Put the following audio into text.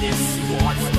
this what's